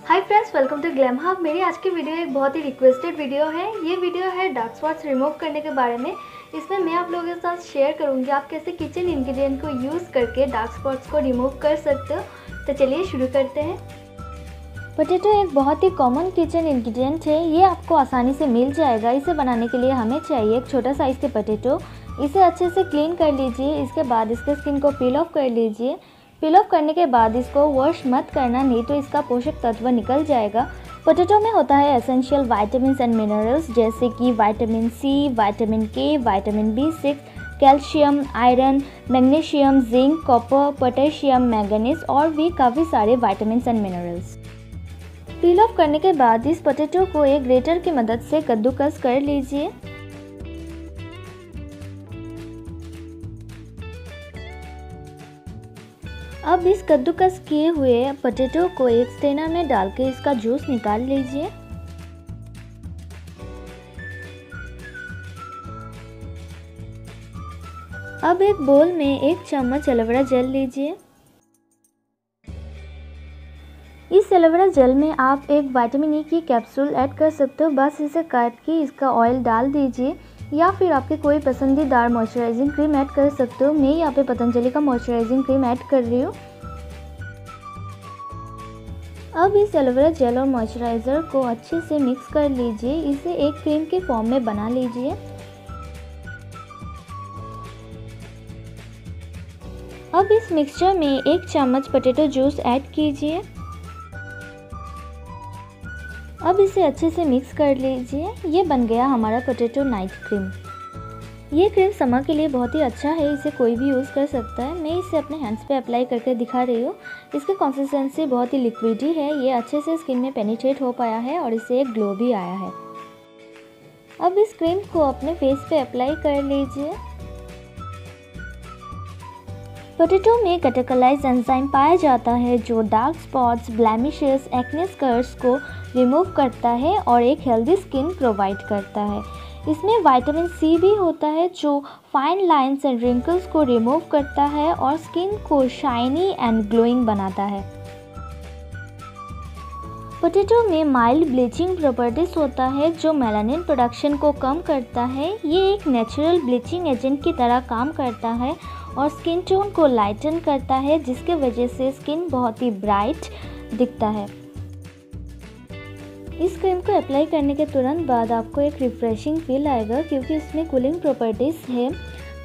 Hi friends welcome to Glam Hub मेरी आज की वीडियो एक बहुत ही रिक्वेस्टेड वीडियो है। ये वीडियो है डार्क स्पॉट्स रिमूव करने के बारे में। इसमें मैं आप लोगों के साथ शेयर करूँगी आप कैसे किचन इंग्रेडिएंट को यूज़ करके डार्क स्पॉट्स को रिमूव कर सकते हो। तो चलिए शुरू करते हैं। पोटैटो एक बहुत ही कॉमन किचन इंग्रेडिएंट है। ये आपको आसानी से मिल जाएगा। इसे बनाने के लिए हमें चाहिए एक छोटा साइज़ के पोटैटो इसे अच्छे से क्लीन कर लीजिए। इसके बाद इसके स्किन को पील ऑफ़ कर लीजिए। पिल ऑफ़ करने के बाद इसको वॉश मत करना, नहीं तो इसका पोषक तत्व निकल जाएगा। पोटैटो में होता है एसेंशियल वाइटामिन एंड मिनरल्स जैसे कि vitamin C vitamin K vitamin B six calcium iron magnesium zinc copper potassium manganese और भी काफ़ी सारे vitamin and minerals peel off करने के बाद इस पोटैटो को एक ग्रेटर की मदद से कद्दूकस कर लीजिए। अब इस कद्दूकस किए हुए पोटैटो को एक स्टेनर में डाल के इसका जूस निकाल लीजिए। अब एक बोल में एक चम्मच एलोवेरा जेल लीजिए। इस एलोवेरा जेल में आप एक विटामिन ई की कैप्सूल ऐड कर सकते हो। बस इसे काट के इसका ऑयल डाल दीजिए या फिर आपके कोई पसंदीदार मॉइस्चराइजिंग क्रीम ऐड कर सकते हो। मैं यहाँ पे पतंजलि का मॉइस्चराइजिंग क्रीम ऐड कर रही हूँ। अब इस एलोवेरा जेल और मॉइस्चराइज़र को अच्छे से मिक्स कर लीजिए। इसे एक क्रीम के फॉर्म में बना लीजिए। अब इस मिक्सचर में एक चम्मच पोटैटो जूस ऐड कीजिए। अब इसे अच्छे से मिक्स कर लीजिए। ये बन गया हमारा पोटैटो नाइट क्रीम। ये क्रीम समर के लिए बहुत ही अच्छा है, इसे कोई भी यूज़ कर सकता है। मैं इसे अपने हैंड्स पे अप्लाई करके दिखा रही हूँ। इसकी कंसिस्टेंसी बहुत ही लिक्विडी है, ये अच्छे से स्किन में पेनिट्रेट हो पाया है और इसे एक ग्लो भी आया है। अब इस क्रीम को अपने फेस पे अप्लाई कर लीजिए। पोटैटो में कैटेकलाइज एंजाइम पाया जाता है, जो dark spots blemishes acne scars को रिमूव करता है और एक हेल्दी स्किन प्रोवाइड करता है। इसमें विटामिन सी भी होता है जो फाइन लाइंस एंड रिंकल्स को रिमूव करता है और स्किन को शाइनी एंड ग्लोइंग बनाता है। पोटैटो में माइल्ड ब्लीचिंग प्रॉपर्टीज़ होता है जो मेलानिन प्रोडक्शन को कम करता है। ये एक नेचुरल ब्लीचिंग एजेंट की तरह काम करता है और स्किन टोन को लाइटन करता है, जिसके वजह से स्किन बहुत ही ब्राइट दिखता है। इस क्रीम को अप्लाई करने के तुरंत बाद आपको एक रिफ्रेशिंग फील आएगा क्योंकि इसमें कूलिंग प्रॉपर्टीज़ है,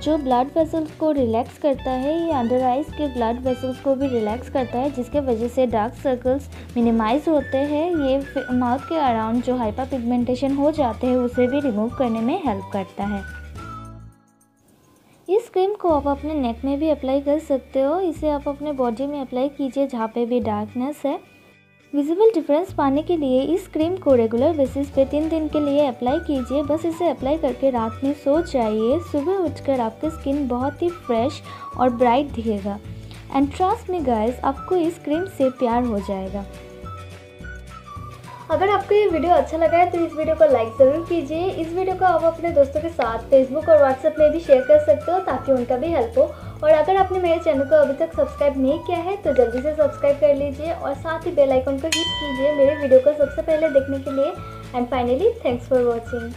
जो ब्लड वेसल्स को रिलैक्स करता है, ये अंडर आइज़ के ब्लड वेसल्स को भी रिलैक्स करता है, जिसके वजह से डार्क सर्कल्स मिनिमाइज होते हैं, ये माउथ के अराउंड जो हाइपर पिगमेंटेशन हो जाते हैं, उसे भी रिमूव करने में हेल्प करता है। इस क्रीम को आप अपने नेक में भी अप्लाई कर सकते हो, इसे आप अपने बॉडी में अप्लाई कीजिए, जहाँ पे भी डार्कनेस है। विजिबल डिफरेंस पाने के लिए इस क्रीम को रेगुलर बेसिस पे तीन दिन के लिए अप्लाई कीजिए। बस इसे अप्लाई करके रात में सो जाइए। सुबह उठकर आपकी स्किन बहुत ही फ्रेश और ब्राइट दिखेगा। एंड ट्रस्ट में गाइस आपको इस क्रीम से प्यार हो जाएगा। अगर आपको ये वीडियो अच्छा लगा है तो इस वीडियो को लाइक ज़रूर कीजिए। इस वीडियो को आप अपने दोस्तों के साथ फेसबुक और व्हाट्सएप में भी शेयर कर सकते हो, ताकि उनका भी हेल्प हो। और अगर आपने मेरे चैनल को अभी तक सब्सक्राइब नहीं किया है तो जल्दी से सब्सक्राइब कर लीजिए और साथ ही बेल आइकन को हिट कीजिए मेरे वीडियो को सबसे पहले देखने के लिए। And finally thanks for watching